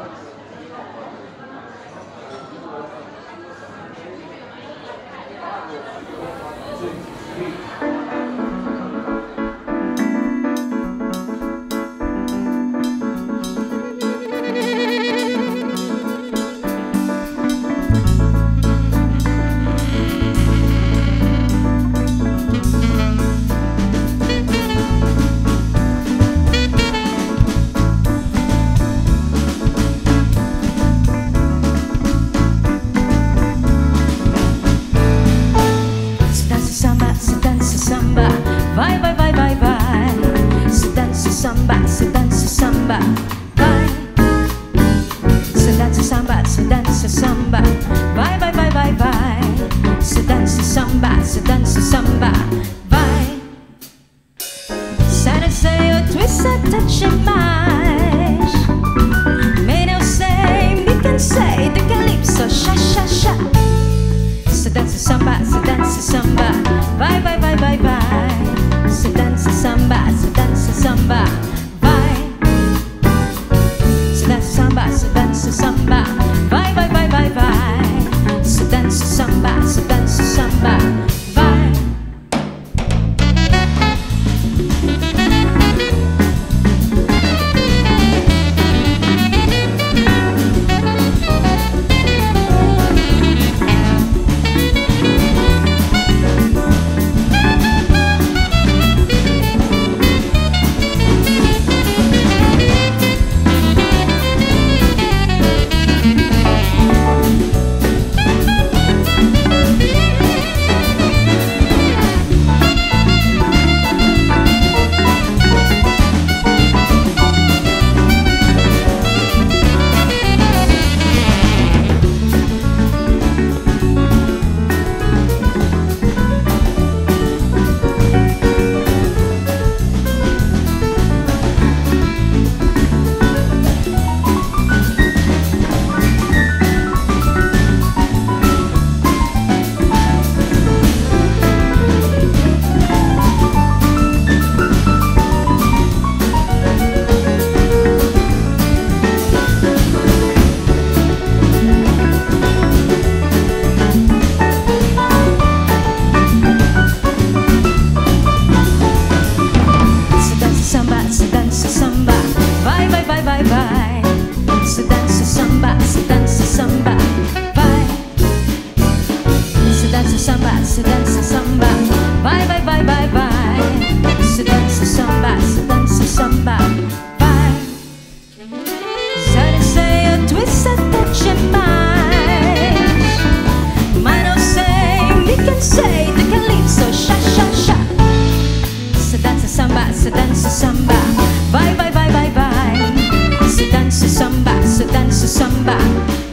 Gracias. samba, se dança samba, vai. Se dança samba, se dança samba, vai, vai, vai, vai, vai. Se dança samba, se dança samba, vai. Satisfy your twist, touch your mind. se dança samba. bye bye bye bye vai. Se dança samba, se dança samba.